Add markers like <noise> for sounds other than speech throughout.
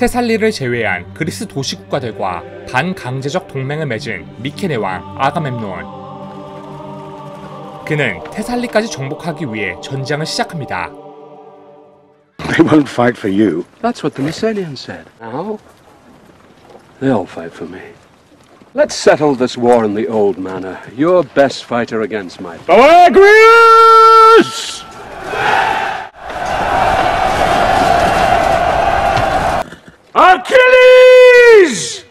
테살리를 제외한 그리스 도시 국가들과 반강제적 동맹을 맺은 미케네 왕 아가멤논. 그는 테살리까지 정복하기 위해 전장을 시작합니다. They won't fight for you. That's what the Messenians said. Now, they'll fight for me. Let's settle this war in the old manner. Your best fighter against my Agrius! Achilles!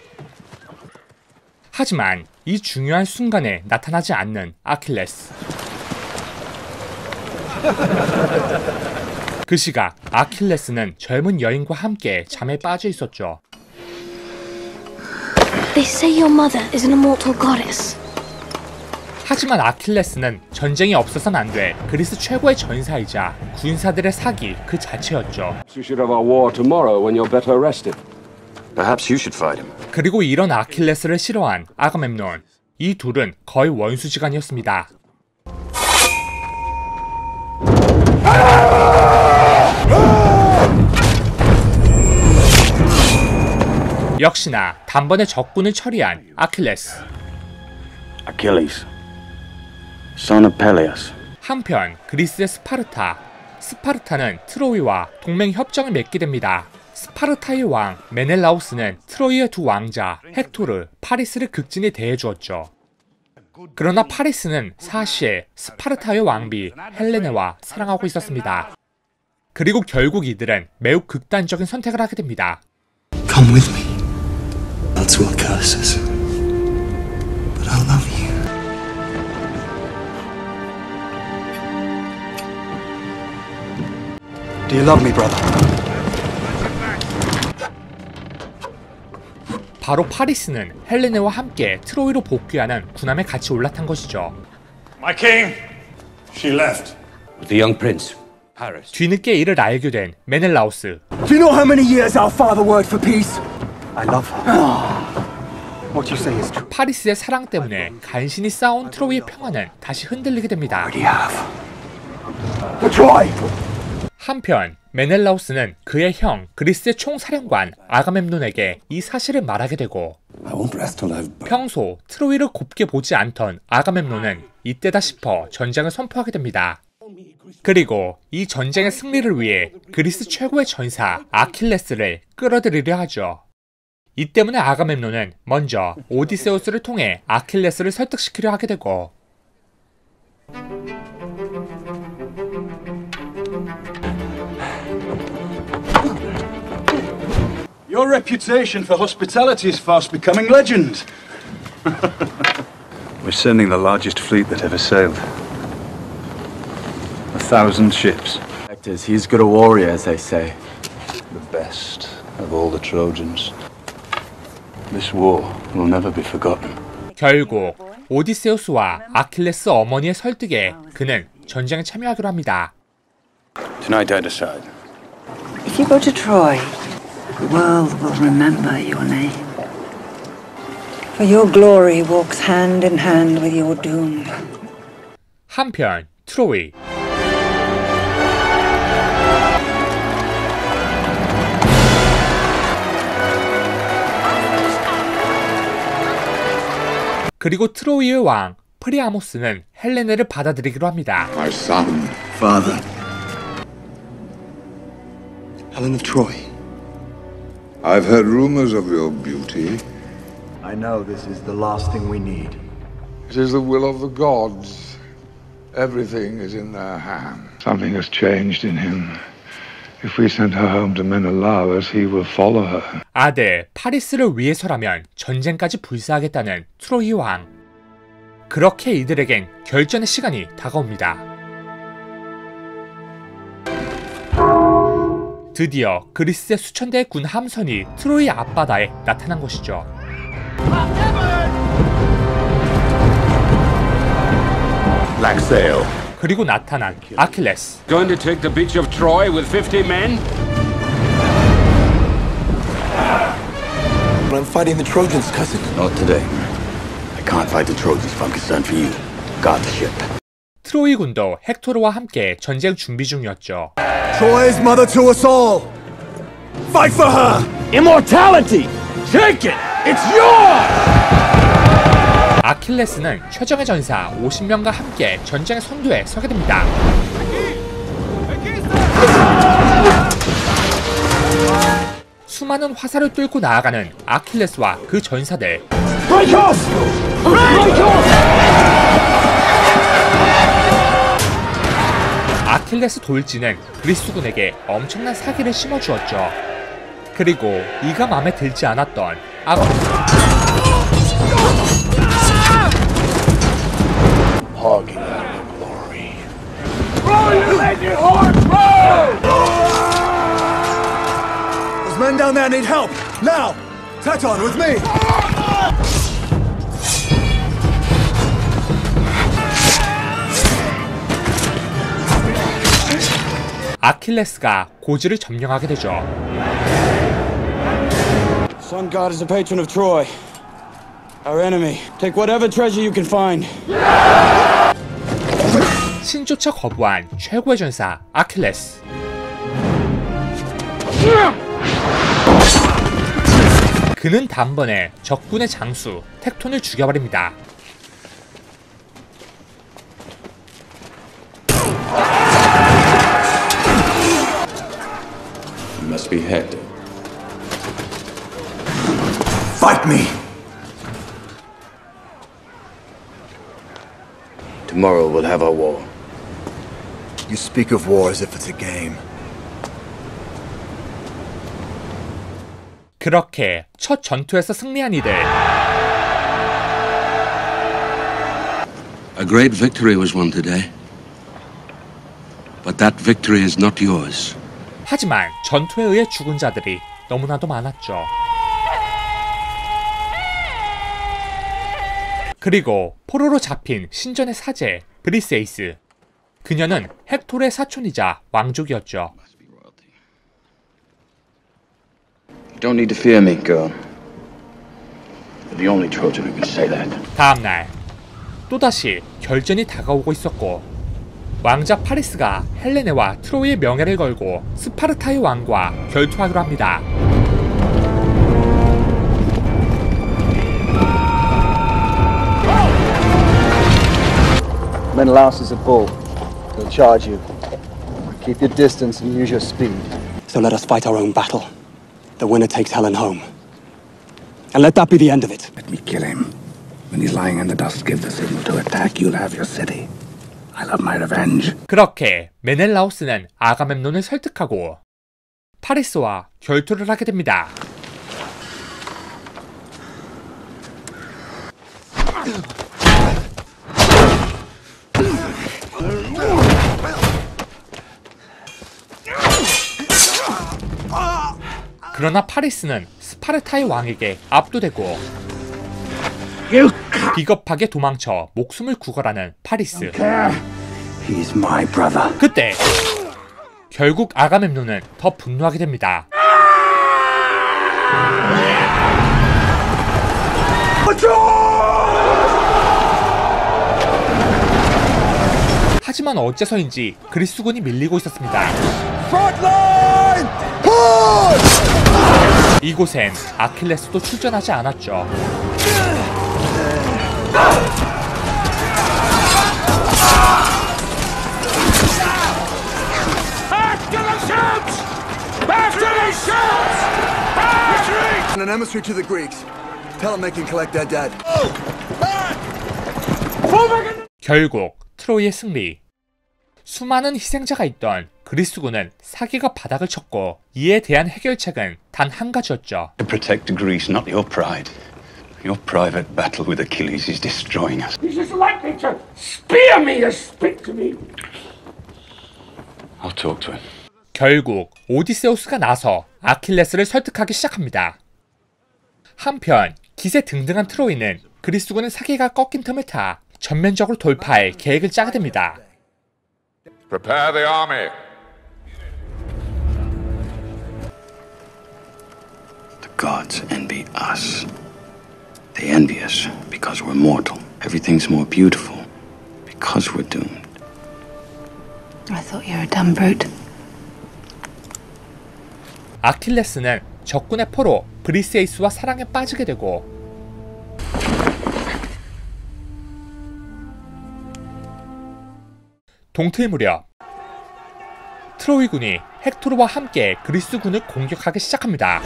하지만 이 중요한 순간에 나타나지 않는 아킬레스. <laughs> 그 시각 아킬레스는 젊은 여인과 함께 잠에 빠져 있었죠. They say your mother is an immortal goddess. 하지만 아킬레스는 전쟁이 없어선 안 돼 그리스 최고의 전사이자 군사들의 사기 그 자체였죠. Perhaps you should fight him. 그리고 이런 아킬레스를 싫어한 아가멤논. 이 둘은 거의 원수지간이었습니다. 역시나 단번에 적군을 처리한 아킬레스. Achilles, son of Peleus. 한편 그리스의 스파르타. 스파르타는 트로이와 동맹 협정을 맺게 됩니다. 스파르타의 왕 메넬라우스는 트로이의 두 왕자 헥토르, 파리스를 극진히 대해주었죠. 그러나 파리스는 사실 스파르타의 왕비 헬레네와 사랑하고 있었습니다. 그리고 결국 이들은 매우 극단적인 선택을 하게 됩니다. Come with me. That's what curses. But I love you. Do you love me, brother? 바로 파리스는 헬레네와 함께 트로이로 복귀하는 군함에 같이 올라탄 것이죠. My king! She left. With the young prince. Paris. 뒤늦게 이를 알게 된 메넬라우스. Do you know how many years our father worked for peace? I love her. what you say is true. 파리스의 사랑 때문에 간신히 쌓아온 트로이의 평화는 다시 흔들리게 됩니다. We have. For Troy! 한편 메넬라우스는 그의 형 그리스의 총사령관 아가멤논에게 이 사실을 말하게 되고. 평소 트로이를 곱게 보지 않던 아가멤논은 이때다 싶어 전장을 선포하게 됩니다. 그리고 이 전쟁의 승리를 위해 그리스 최고의 전사 아킬레스를 끌어들이려 하죠. 이 때문에 아가멤논은 먼저 오디세우스를 통해 아킬레스를 설득시키려 하게 되고 Your reputation for hospitality is fast becoming legend. <laughs> We're sending the largest fleet that ever sailed. A thousand ships. Fact is, he's good a warrior, as they say. The best of all the Trojans. This war will never be forgotten. 결국 오디세우스와 아킬레스 어머니의 설득에 그는 전쟁에 참여하기로 합니다. Tonight I decide. If you go to Troy, the world will remember your name. For your glory walks hand in hand with your doom. 한편 트로이 그리고 트로이의 왕 프리아모스는 헬레네를 받아들이기로 합니다. My son. Father. Helen of Troy. I've heard rumors of your beauty. I know this is the last thing we need. It is the will of the gods. Everything is in their hands. Something has changed in him. If we send her home to Menelaus, he will follow her. 아들 파리스를 위해서라면 전쟁까지 불사하겠다는 트로이 왕. 그렇게 이들에겐 결전의 시간이 다가옵니다. 드디어 그리스의 수천 대의 군 함선이 트로이 앞바다에 나타난 것이죠. Black sail. 그리고 나타난 아킬레스. Going to take the beach of Troy with 50 men? I'm fighting the Trojans, cousin. Not today. I can't fight the Trojans if I'm concerned for you. Guard the ship. 트로이 군도 헥토르와 함께 전쟁 준비 중이었죠. Troy is mother to us all. Fight for her! Immortality! Take it! It's yours! 아킬레스는 최정의 전사 50명과 함께 전쟁의 선두에 서게 됩니다. 수많은 화살을 뚫고 나아가는 아킬레스와 그 전사들. Break off! Break off! 아킬레스 돌진은 그리스군에게 엄청난 사기를 심어주었죠. 그리고 이가 마음에 들지 않았던 아군 me! 아킬레스가 고지를 점령하게 되죠. Sun God is the patron of Troy. Our enemy. Take whatever treasure you can find. 신조차 거부한 최고의 전사 아킬레스. 그는 단번에 적군의 장수 텍톤을 죽여버립니다. must be Hector. Fight me! Tomorrow we'll have our war. You speak of war as if it's a game. 그렇게 첫 전투에서 승리한 이들 A great victory was won today. But that victory is not yours. 하지만 전투에 의해 죽은 자들이 너무나도 많았죠. 그리고 포로로 잡힌 신전의 사제 브리세이스. 그녀는 헥토르의 사촌이자 왕족이었죠. You don't need to fear me, girl. You're the only Trojan who can say that. 다음날 또다시 결전이 다가오고 있었고 왕자 파리스가 헬레네와 트로이의 명예를 걸고 스파르타의 왕과 결투하기로 합니다. Menelaus is a bull. He'll charge you. Keep your distance and use your speed. So let us fight our own battle. The winner takes Helen home. And let that be the end of it. Let me kill him. When he's lying in the dust, give the signal to attack. You'll have your city. 그렇게 메넬라우스는 아가멤논을 설득하고 파리스와 결투를 하게 됩니다. 그러나 파리스는 스파르타의 왕에게 압도되고 비겁하게 도망쳐 목숨을 구걸하는 파리스. 그때 결국 아가멤논은 더 분노하게 됩니다. 하지만 어째서인지 그리스군이 밀리고 있었습니다. 이곳엔 아킬레스도 출전하지 않았죠. And an emissary to the Greeks. Tell them they can collect their dead. 결국 트로이의 승리. 수많은 희생자가 있던 그리스군은 사기가 바닥을 쳤고 이에 대한 해결책은 단 한 가지였죠. To protect Greece, not your pride. Your private battle with Achilles is destroying us. He's as likely to spear me as speak to me. I'll talk to him. 결국 오디세우스가 나서 아킬레스를 설득하기 시작합니다. 한편 기세 등등한 트로이는 그리스군의 사기가 꺾인 틈을 타 전면적으로 돌파할 계획을 짜게 됩니다. Prepare the army. The gods envy us. They envy us because we're mortal. Everything's more beautiful because we're doomed. I thought you were a dumb brute. 아킬레스는 적군의 포로 브리세이스와 사랑에 빠지게 되고 동틀 무렵 트로이군이 헥토르와 함께 그리스군을 공격하기 시작합니다.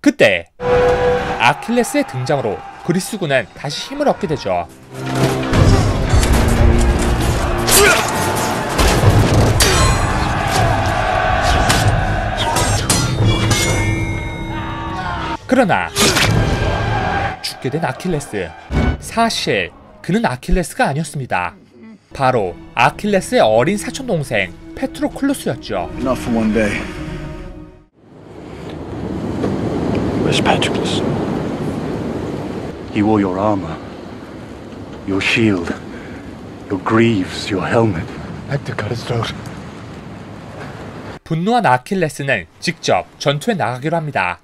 그때 아킬레스의 등장으로 그리스군은 다시 힘을 얻게 되죠. 그러나 죽게 된 아킬레스 사실 그는 아킬레스가 아니었습니다. 바로 아킬레스의 어린 사촌 동생 페트로클루스였죠. Not for one day. Where's Patroclus? He wore your armor, your shield, your greaves, your helmet. Hector cut his throat. 분노한 아킬레스는 직접 전투에 나가기로 합니다.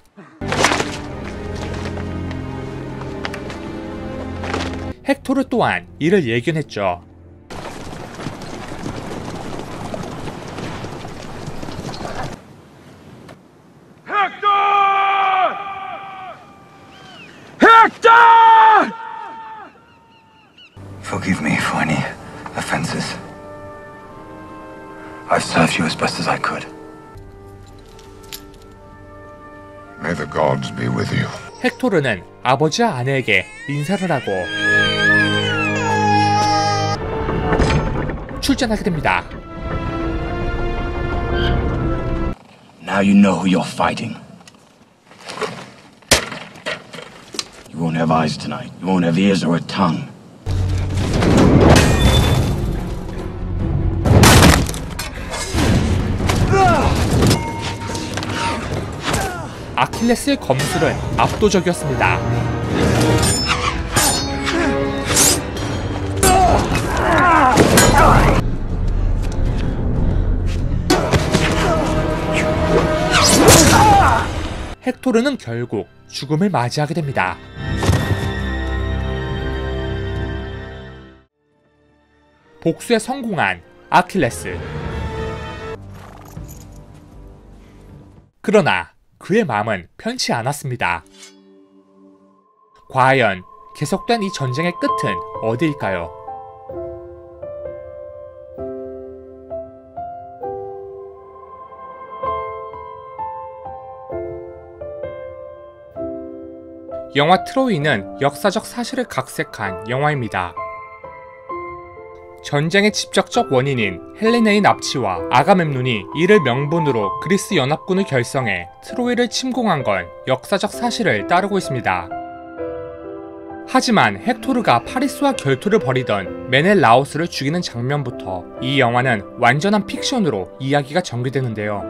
헥토르 또한 이를 예견했죠. as best as I could. May the gods be with you. 헥토르는 아버지와 아내에게 인사를 하고 출전하게 됩니다. Now you know who you're fighting. You won't have eyes tonight. You won't have ears or a tongue. 아킬레스의 검술은 압도적이었습니다. 헥토르는 결국 죽음을 맞이하게 됩니다. 복수에 성공한 아킬레스. 그러나 그의 마음은 편치 않았습니다. 과연 계속된 이 전쟁의 끝은 어디일까요? 영화 트로이는 역사적 사실을 각색한 영화입니다. 전쟁의 직접적 원인인 헬레네의 납치와 아가멤논이 이를 명분으로 그리스 연합군을 결성해 트로이를 침공한 건 역사적 사실을 따르고 있습니다. 하지만 헥토르가 파리스와 결투를 벌이던 메넬라우스를 죽이는 장면부터 이 영화는 완전한 픽션으로 이야기가 전개되는데요.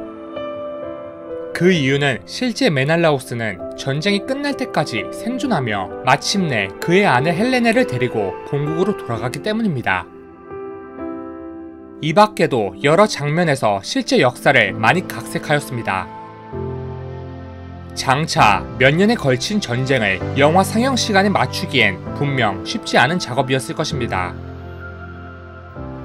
그 이유는 실제 메날라우스는 전쟁이 끝날 때까지 생존하며 마침내 그의 아내 헬레네를 데리고 본국으로 돌아가기 때문입니다. 이 밖에도 여러 장면에서 실제 역사를 많이 각색하였습니다. 장차 몇 년에 걸친 전쟁을 영화 상영 시간에 맞추기엔 분명 쉽지 않은 작업이었을 것입니다.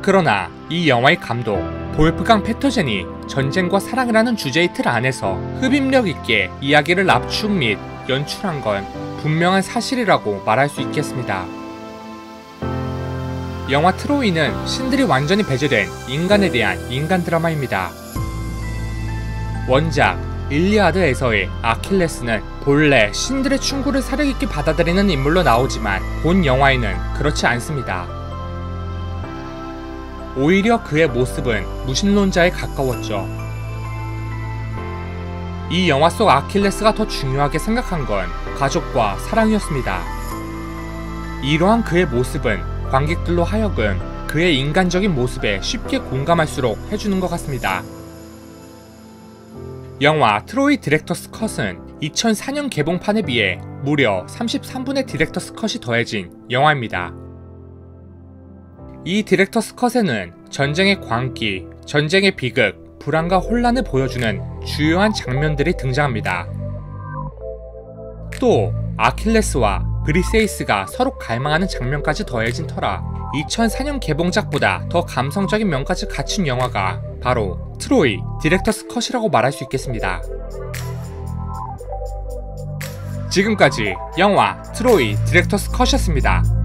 그러나 이 영화의 감독 볼프강 페터젠이 전쟁과 사랑이라는 주제의 틀 안에서 흡입력 있게 이야기를 납축 및 연출한 건 분명한 사실이라고 말할 수 있겠습니다. 영화 트로이는 신들이 완전히 배제된 인간에 대한 인간 드라마입니다. 원작 일리아드에서의 아킬레스는 본래 신들의 충고를 사려있게 받아들이는 인물로 나오지만 본 영화에는 그렇지 않습니다. 오히려 그의 모습은 무신론자에 가까웠죠. 이 영화 속 아킬레스가 더 중요하게 생각한 건 가족과 사랑이었습니다. 이러한 그의 모습은 관객들로 하여금 그의 인간적인 모습에 쉽게 공감할수록 해주는 것 같습니다. 영화 트로이 director's cut은 2004년 개봉판에 비해 무려 33분의 director's cut이 더해진 영화입니다. 이 director's cut에는 전쟁의 광기, 전쟁의 비극, 불안과 혼란을 보여주는 주요한 장면들이 등장합니다. 또 아킬레스와 브리세이스가 서로 갈망하는 장면까지 더해진 터라 2004년 개봉작보다 더 감성적인 면까지 갖춘 영화가 바로 트로이 director's cut이라고 말할 수 있겠습니다. 지금까지 영화 트로이 디렉터스 컷이었습니다.